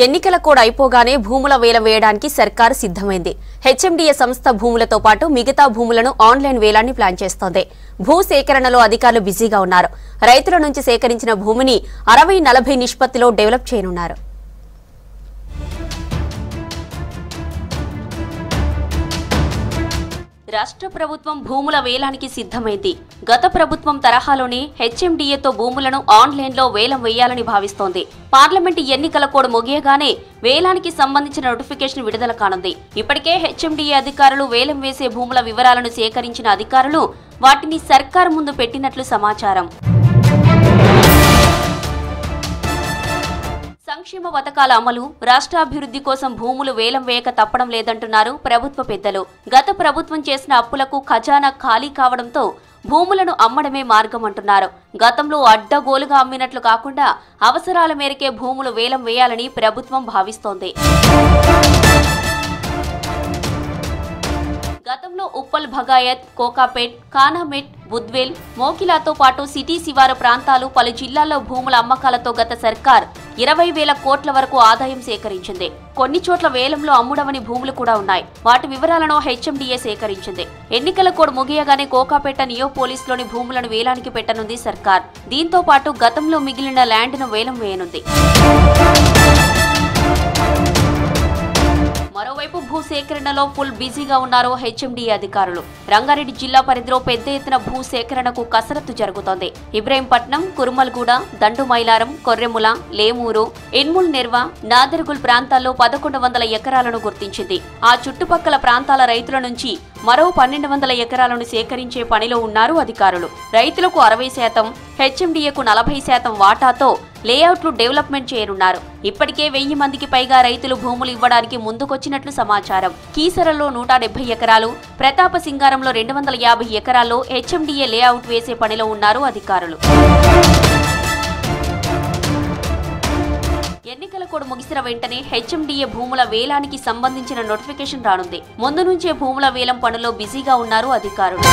ఎన్నికల కోడ్ అయిపోగానే భూముల వేల వేయడానికి సర్కారు సిద్దమైంది హెచ్ఎండిఏ సంస్థ భూములతో పాటు మిగతా భూములను ఆన్లైన్ వేలాన్ని ప్లాన్ చేస్తోంది. భూ సేకరణలో అధికారులు బిజీగా ఉన్నారు. రైతుల నుంచి సేకరించిన భూమిని అరవై నలభై నిష్పత్తిలో డెవలప్ చేయనున్నారు. రాష్ట్ర ప్రభుత్వం భూముల వేలానికి సిద్ధమైంది. గత ప్రభుత్వం తరహాలోనే హెచ్ఎండిఏతో భూములను ఆన్లైన్లో వేలం వేయాలని భావిస్తోంది. పార్లమెంటు ఎన్నికల కోడ్ ముగియగానే వేలానికి సంబంధించిన నోటిఫికేషన్ విడుదల కానుంది. ఇప్పటికే హెచ్ఎండిఏ అధికారులు వేలం వేసే భూముల వివరాలను సేకరించిన అధికారులు వాటిని సర్కార్ ముందు పెట్టినట్లు సమాచారం. సంక్షేమ పథకాల అమలు రాష్ట్రాభివృద్ధి కోసం భూములు వేలం వేయక తప్పడం లేదంటున్నారు ప్రభుత్వ పెద్దలు. గత ప్రభుత్వం చేసిన అప్పులకు ఖజానా ఖాళీ కావడంతో భూములను అమ్మడమే మార్గం అంటున్నారు. గతంలో అడ్డగోలుగా అమ్మినట్లు కాకుండా అవసరాల మేరకే భూములు వేలం వేయాలని ప్రభుత్వం భావిస్తోంది. గతంలో ఉప్పల్ భగాయత్ కోకాపేట్ కానామెట్ బుద్వేల్ మోకిలాతో పాటు సిటీ శివారు ప్రాంతాలు పలు జిల్లాల్లో భూముల అమ్మకాలతో గత సర్కార్ ఇరవై వేల కోట్ల వరకు ఆదాయం సేకరించింది. కొన్ని చోట్ల వేలంలో అమ్ముడవని భూములు కూడా ఉన్నాయి. వాటి వివరాలను హెచ్ఎండిఏ సేకరించింది. ఎన్నికల కోడ్ ముగియగానే కోకాపేట నియోపోలీస్లోని భూములను వేలానికి పెట్టనుంది సర్కార్. దీంతో పాటు గతంలో మిగిలిన ల్యాండ్ను వేలం వేయనుంది. మరోవైపు భూ సేకరణలో ఫుల్ బిజీగా ఉన్నారు హెచ్ఎండి అధికారులు. రంగారెడ్డి జిల్లా పరిధిలో పెద్ద ఎత్తున భూ సేకరణకు కసరత్తు జరుగుతోంది. ఇబ్రాహీంపట్నం కురుమల్గూడ దండుమైలారం కొర్రెముల లేమూరు ఎన్ముల్ నిర్వ నాదర్గుల్ ప్రాంతాల్లో పదకొండు వందల ఎకరాలను గుర్తించింది. ఆ చుట్టుపక్కల ప్రాంతాల రైతుల నుంచి మరో పన్నెండు వందల ఎకరాలను సేకరించే పనిలో ఉన్నారు అధికారులు. రైతులకు అరవై శాతం హెచ్ఎండిఏకు నలభై శాతం వాటాతో లేఅవుట్లు డెవలప్మెంట్ చేయనున్నారు. ఇప్పటికే వెయ్యి మందికి పైగా రైతులు భూములు ఇవ్వడానికి ముందుకొచ్చినట్లు సమాచారం. కీసరలో నూట డెబ్బై ఎకరాలు ప్రతాప సింగారంలో రెండు వందల యాభై ఎకరాల్లో హెచ్ఎండిఏ లేఅవుట్ వేసే పనిలో ఉన్నారు అధికారులు. ఎన్నికల కోడ్ ముగిసిన వెంటనే హెచ్ఎండిఏ భూముల వేలానికి సంబంధించిన నోటిఫికేషన్ రానుంది. ముందు నుంచే భూముల వేలం పనుల్లో బిజీగా ఉన్నారు అధికారులు.